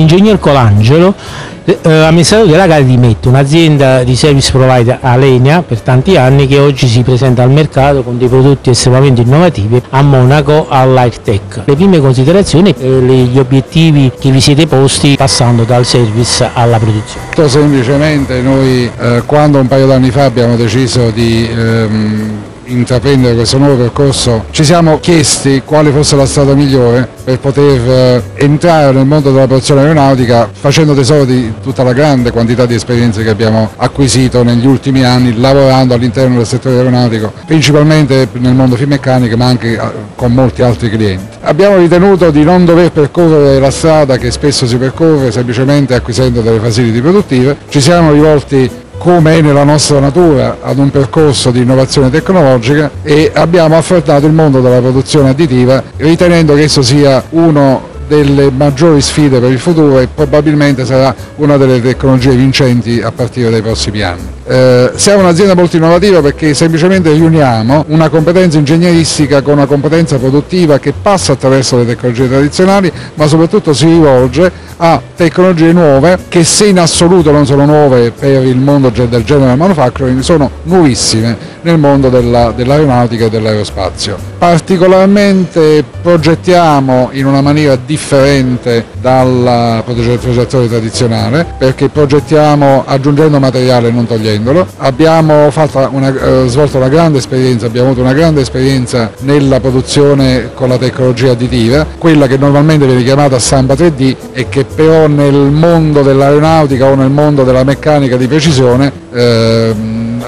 Ingegner Colangelo, eh, amministratore della gara di Metto, un'azienda di service provider Alenia per tanti anni che oggi si presenta al mercato con dei prodotti estremamente innovativi a Monaco all'AirTech. Le prime considerazioni e gli obiettivi che vi siete posti passando dal service alla produzione. Molto semplicemente noi eh, quando un paio d'anni fa abbiamo deciso di ehm, intraprendere questo nuovo percorso ci siamo chiesti quale fosse la strada migliore per poter eh, entrare nel mondo della produzione aeronautica facendo tesoro di tutta la grande quantità di esperienze che abbiamo acquisito negli ultimi anni lavorando all'interno del settore aeronautico, principalmente nel mondo finmeccanico ma anche eh, con molti altri clienti. Abbiamo ritenuto di non dover percorrere la strada che spesso si percorre semplicemente acquisendo delle facility produttive, ci siamo rivolti come è nella nostra natura ad un percorso di innovazione tecnologica e abbiamo affrontato il mondo della produzione additiva ritenendo che esso sia uno delle maggiori sfide per il futuro e probabilmente sarà una delle tecnologie vincenti a partire dai prossimi anni. Eh, siamo un'azienda molto innovativa perché semplicemente riuniamo una competenza ingegneristica con una competenza produttiva che passa attraverso le tecnologie tradizionali ma soprattutto si rivolge a tecnologie nuove che se in assoluto non sono nuove per il mondo del general manufacturing sono nuovissime nel mondo dell'aeronautica e dell'aerospazio. Particolarmente progettiamo in una maniera differente dal progettore tradizionale perché progettiamo aggiungendo materiale e non togliendolo. Abbiamo una, eh, svolto una grande esperienza, abbiamo avuto una grande esperienza nella produzione con la tecnologia additiva, quella che normalmente viene chiamata stampa 3D e che però nel mondo dell'aeronautica o nel mondo della meccanica di precisione eh,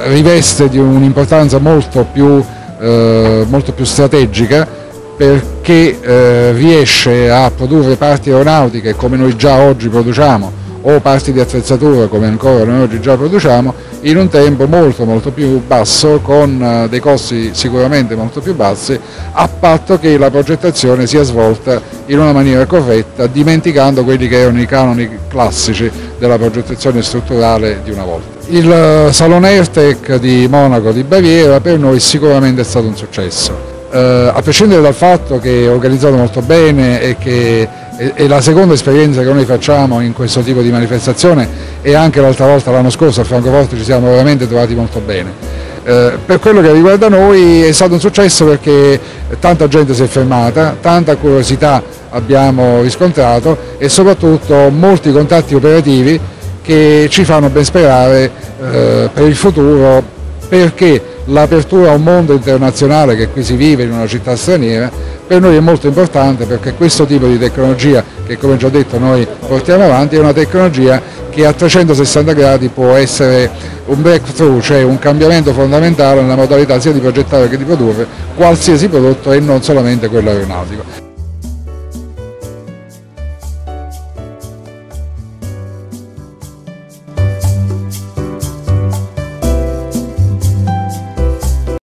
riveste di un'importanza molto più, eh, molto più strategica perché eh, riesce a produrre parti aeronautiche come noi già oggi produciamo o parti di attrezzatura come ancora noi oggi già produciamo in un tempo molto molto più basso con eh, dei costi sicuramente molto più bassi a patto che la progettazione sia svolta in una maniera corretta dimenticando quelli che erano i canoni classici della progettazione strutturale di una volta. Il eh, Salone Airtech di Monaco di Baviera per noi sicuramente è stato un successo. Uh, a prescindere dal fatto che è organizzato molto bene e che è la seconda esperienza che noi facciamo in questo tipo di manifestazione e anche l'altra volta l'anno scorso a Francoforte ci siamo veramente trovati molto bene. Eh, per quello che riguarda noi è stato un successo perché tanta gente si è fermata, tanta curiosità abbiamo riscontrato e soprattutto molti contatti operativi che ci fanno ben sperare eh, per il futuro perché l'apertura a un mondo internazionale che qui si vive in una città straniera per noi è molto importante perché questo tipo di tecnologia che come già detto noi portiamo avanti è una tecnologia che a 360 gradi può essere un breakthrough, cioè un cambiamento fondamentale nella modalità sia di progettare che di produrre qualsiasi prodotto e non solamente quello aeronautico.